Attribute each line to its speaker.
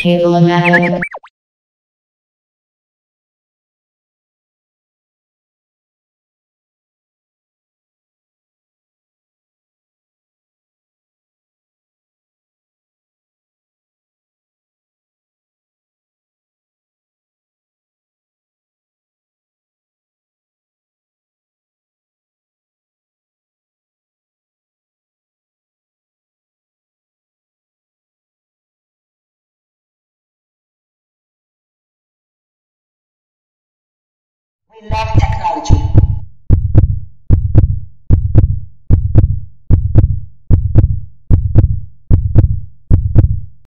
Speaker 1: Table
Speaker 2: We love technology.